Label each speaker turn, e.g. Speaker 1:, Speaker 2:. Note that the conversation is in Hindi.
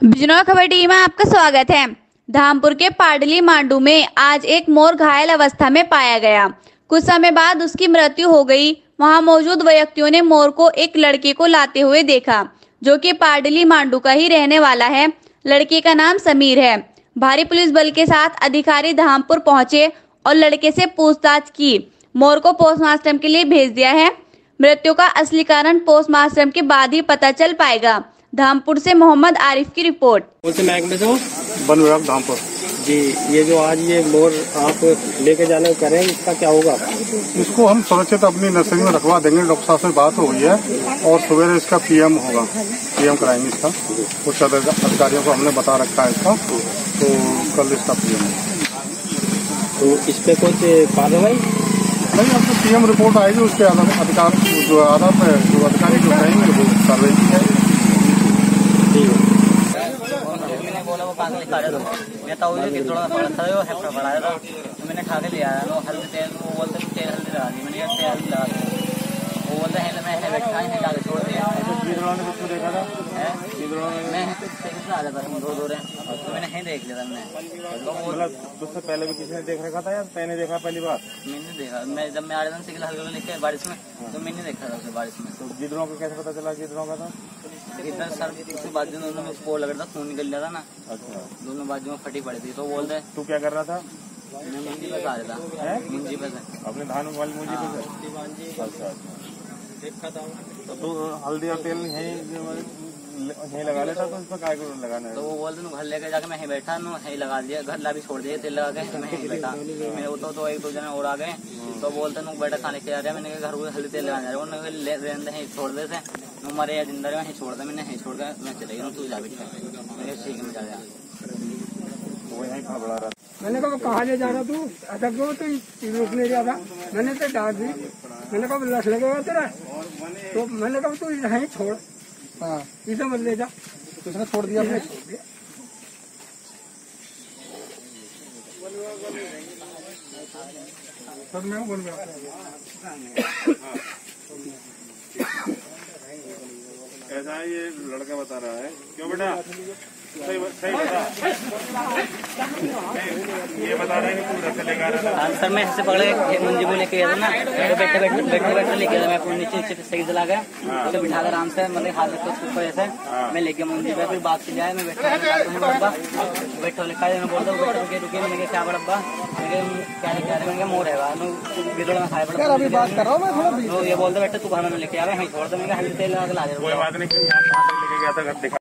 Speaker 1: बिजनौर खबर टीवी में आपका स्वागत है। धामपुर के पाडली मांडू में आज एक मोर घायल अवस्था में पाया गया। कुछ समय बाद उसकी मृत्यु हो गई। वहाँ मौजूद व्यक्तियों ने मोर को एक लड़के को लाते हुए देखा, जो कि पाडली मांडू का ही रहने वाला है। लड़के का नाम समीर है। भारी पुलिस बल के साथ अधिकारी धामपुर पहुँचे और लड़के से पूछताछ की। मोर को पोस्टमार्टम के लिए भेज दिया है। मृत्यु का असली कारण पोस्टमार्टम के बाद ही पता चल पाएगा। धामपुर से मोहम्मद आरिफ की रिपोर्ट।
Speaker 2: कौन महकमे से
Speaker 3: वन विभाग धामपुर।
Speaker 2: जी ये जो आज ये मोर आप लेके जाने करें इसका क्या होगा?
Speaker 3: इसको हम सुरक्षित अपनी नर्सरी में रखवा देंगे। डॉक्टर साहब से बात हो गई है और सवेरे इसका पीएम होगा। पीएम कराएँगे इसका। उच्च अधिकारियों को हमने बता रखा है इसका। तो कल इसका पीएम
Speaker 2: तो इस पे कुछ कार्रवाई?
Speaker 3: नहीं अब तो पीएम रिपोर्ट आएगी। उसके आधार अधिकार जो आधार पर जो अधिकारी जो कहेंगे वो कार्रवाई की जाएगी
Speaker 4: मैंने बोला वो पागल खा रहे थे मैं तो कि थोड़ा बड़ा था वो है बड़ा था तो मैंने खा के लिया वो हल्दी तेल वो बोलते हैं तेल हल्दी लगा दी मैंने कहा तेल हल्दी लगा दी वो बोलते हैं मैं है बैठा है जाके छोड़ दिया
Speaker 3: देखा था
Speaker 4: मैं आ जाता था दो दो तो मैंने है देख लिया था मैंने तो
Speaker 3: मतलब उससे पहले भी किसी ने देख रखा था या मैंने देखा पहली बार
Speaker 4: मैंने देखा मैं जब मैं आ रहा था सिकल हल्का लेके बारिश में तो मैंने देखा था उसे बारिश में
Speaker 3: तो गिदड़ों का कैसे पता चला गिदड़ों का था
Speaker 4: इधर सर उसके बाजू दोनों में स्पोर्ट लग रहा था खून निकल रहा था ना।
Speaker 3: अच्छा।
Speaker 4: दोनों बाजू में फटी पड़ी थी तो बोल रहे
Speaker 3: तू क्या कर रहा था?
Speaker 4: मुंजी पे आ रहा था। मुंजी पे से
Speaker 3: अपने धान वाली मुंजी पे अच्छा अच्छा। तो हल्दी और तेल यहीं लगा लेता तो इसमें काय को लगाना
Speaker 4: तो वो बोलते घर लेके जाके मैं यहीं बैठा नु यहीं लगा दिया घर ला भी छोड़ दिया तेल लगा के मैं यहीं बैठा। मैं वो तो, तो एक दो जने और आ गए तो बोलते नु बेटा खाने के आ रहा मैंने घर को हल्दी तेल लगा जा रहा उन्होंने रहने दे यहीं छोड़ देते नु मरे या ज़िंदा रहे यहीं छोड़ दे मैंने यहीं छोड़ कर मैं चले गया तू जा बैठा ठीक है मैं जा गया
Speaker 3: वो यहीं खबड़ा रहा
Speaker 5: मैंने कहा कहा ले जा रहा तू? अटक गयो तो रुक नहीं रहा था। मैंने तो डांट दी। मैंने कहा लस लगेगा तेरा। तो मैंने कहा तू यहीं छोड़। हाँ। इसे मत ले जा। उसने छोड़ दिया हमने। छोड़ दिया
Speaker 3: सब मैं बोल गया ऐसा ये लड़का बता रहा है। क्यों बेटा? सही सही बता। है कि तू
Speaker 4: हाँ, सर मैं ऐसे पकड़े मुंजी लेके गया था ना मैं बैठे बैठे बैठे बैठे लेके गया था मैं अपने नीचे नीचे सही दिला गया। उसे बिठा कर आराम से मतलब हाथ रखकर उसके ऊपर ऐसे मैं लेके मुंजी पे फिर बात से जाए मैं बैठा डब्बा बैठो लिखा है मैं बोलता हूँ बैठो रुके रुके मैंने क्या बड़ा डब्बा मैंने कहा, क्या रहे मैंने मोर है गिरोड़ में खाया बड़ा अभी बात कर रहा हूँ मैं थोड़ा ये बोलते बैठे तू खाना में लेके आ रहा है छोड़ दे। मैंने हल्दी तेल लगा के ला दे
Speaker 3: कोई बात नहीं